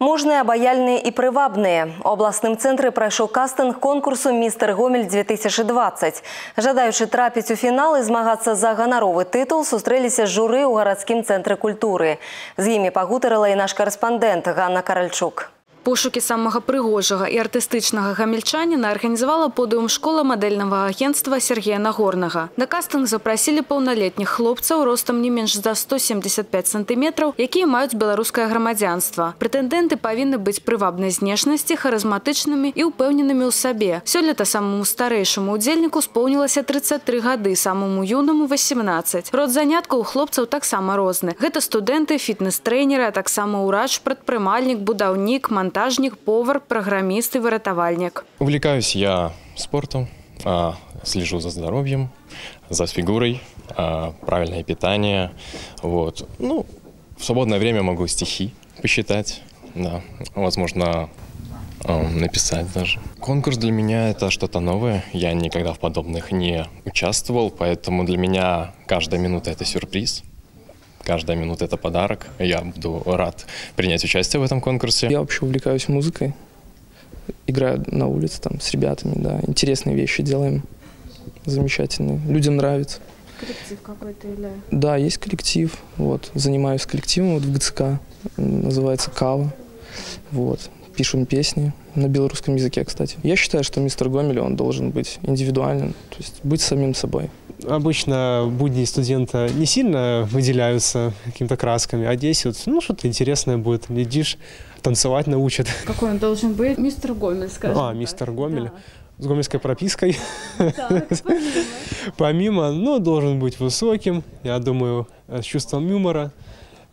Мужныя, абаяльныя і прывабныя. У абласным цэнтры прайшоў кастынг конкурсу «Містер Гомель 2020». Жадаючы трапіць у фінал і змагацца за ганаровы тытул, сустрэліся журы ў гарадскім цэнтры культуры. З імі пагутарыла і наш карэспандэнт Ганна Каральчук. Пошукі самага прыгожага і артыстычнага гамельчаніна арганізавала подыум школа мадэльнага агентства Сергея Нагорнага. На кастынг запрасілі паўналетніх хлопцаў ростам не менш за 175 сантыметраў, якія маюць беларускае грамадзянства. Прэтэндэнты павінны быць прывабнай знешнасці, харызматычнымі і ўпэўненымі ў сабе. Сёлета самому старэйшаму удзельніку споўнілася 33 гады, самому юнаму 18. Род заняткаў у хлопцаў таксама розны. Гэта студэнты, фітнес-трэнеры, а таксама ўрач, прадпрымальнік, будаўнік, монтажнік, монтажник, повар, программист и выратовальник. Увлекаюсь я спортом, а, слежу за здоровьем, за фигурой, а, правильное питание. Вот. Ну, в свободное время могу стихи посчитать, да, возможно, а, написать даже. Конкурс для меня это что-то новое. Я никогда в подобных не участвовал, поэтому для меня каждая минута это сюрприз. Каждая минута – это подарок. Я буду рад принять участие в этом конкурсе. Я вообще увлекаюсь музыкой. Играю на улице там с ребятами, да. Интересные вещи делаем. Замечательные. Людям нравится. Коллектив какой-то или... Да, есть коллектив. Вот. Занимаюсь коллективом вот в ГЦК. Называется «Кава». Вот. Пишем песни на белорусском языке, кстати. Я считаю, что мистер Гомель, он должен быть индивидуальным, то есть быть самим собой. Обычно будни студента не сильно выделяются какими-то красками, а здесь вот, ну, что-то интересное будет. Глядишь, танцевать научат. Какой он должен быть? Мистер Гомель, скажем А, так. мистер Гомель. Да. С гомельской пропиской. Так, помимо. Помимо, ну, должен быть высоким, я думаю, с чувством юмора.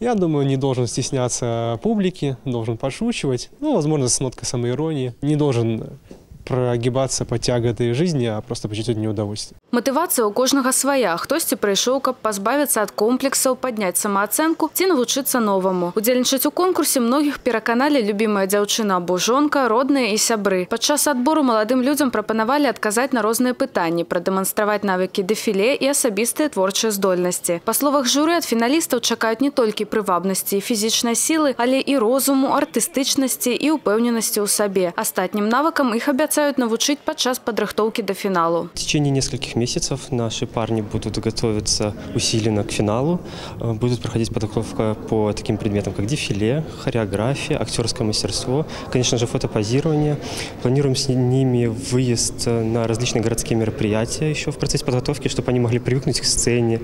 Я думаю, не должен стесняться публики, должен подшучивать, ну, возможно, с ноткой самоиронии. Не должен прогибаться под тяготы жизни, а просто почувствовать неудовольствие. Матывацыя ў кожнага свая. Хтосьці прыйшоў, каб пазбавіцца ад комплексаў, падняць самаацэнку ці навучыцца новаму. Удзельнічаць у конкурсе многіх пераканалі любімая дзяўчына або жонка, родныя і сябры. Падчас адбору маладым людзям прапанавалі адказаць на розныя пытанні, прадэманстраваць навыкі дэфіле і асабістыя творчыя здольнасці. Па словах журы ад фіналістаў чакаюць не толькі прывабнасці і фізічнай сілы, але і розуму, артыстычнасці і ўпэўненасці ў сабе. Астатнім навыкам іх абяцаюць навучыць падчас падрыхтоўкі да фіналу. В течение нескольких месяцев наши парни будут готовиться усиленно к финалу. Э, Будет проходить подготовка по таким предметам, как дефиле, хореография, актерское мастерство, конечно же, фотопозирование. Планируем с ними выезд на различные городские мероприятия еще в процессе подготовки, чтобы они могли привыкнуть к сцене,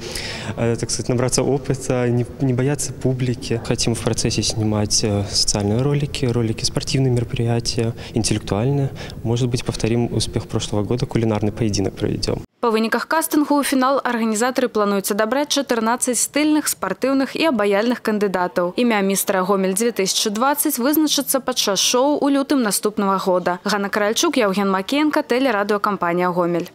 э, так сказать, набраться опыта, не, не бояться публики. Хотим в процессе снимать э, социальные ролики, ролики спортивные мероприятия, интеллектуальные. Может быть, повторим успех прошлого года, кулинарный поединок проведем. Па выніках кастынгу ў фінал арганізатары плануюць адабраць 14 стыльных, спартыўных і абаяльных кандыдатаў. Імя містера Гомель 2020 вызначыцца падчас шоу ў лютым наступнага года. Ганна Каральчук, Яўген Макенка, тэлерадыёкампанія Гомель.